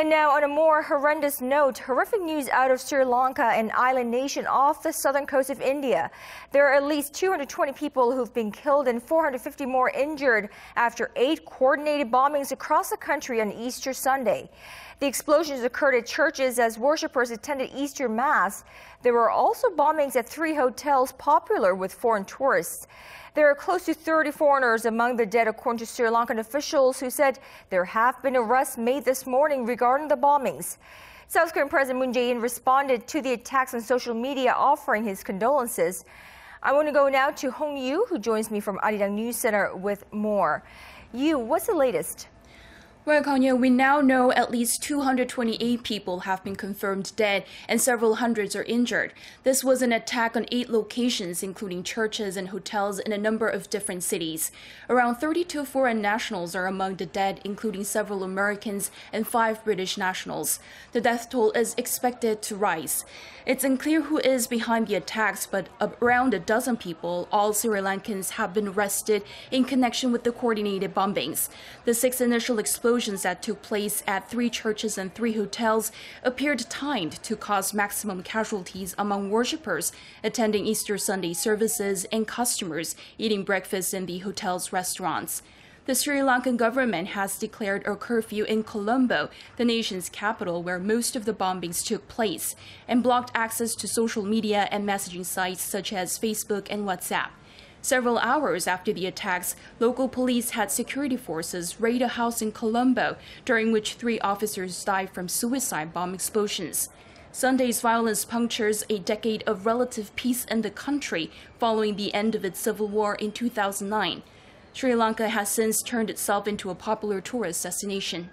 And now, on a more horrendous note, horrific news out of Sri Lanka, an island nation off the southern coast of India. There are at least 220 people who've been killed and 450 more injured after eight coordinated bombings across the country on Easter Sunday. The explosions occurred at churches as worshippers attended Easter Mass. There were also bombings at three hotels popular with foreign tourists. There are close to 30 foreigners among the dead, according to Sri Lankan officials who said there have been arrests made this morning regarding the bombings. South Korean President Moon Jae-in responded to the attacks on social media, offering his condolences. I want to go now to Hong Yoo, who joins me from Arirang News Center with more. Yoo, what's the latest? Well, Connyoung, we now know at least 228 people have been confirmed dead and several hundreds are injured. This was an attack on eight locations, including churches and hotels in a number of different cities. Around 32 foreign nationals are among the dead, including several Americans and five British nationals. The death toll is expected to rise. It's unclear who is behind the attacks, but around a dozen people, all Sri Lankans, have been arrested in connection with the coordinated bombings. The six initial explosions explosions that took place at three churches and three hotels appeared timed to cause maximum casualties among worshippers attending Easter Sunday services and customers eating breakfast in the hotel's restaurants. The Sri Lankan government has declared a curfew in Colombo, the nation's capital where most of the bombings took place, and blocked access to social media and messaging sites such as Facebook and WhatsApp. Several hours after the attacks, local police had security forces raid a house in Colombo, during which three officers died from suicide bomb explosions. Sunday's violence punctures a decade of relative peace in the country following the end of its civil war in 2009. Sri Lanka has since turned itself into a popular tourist destination.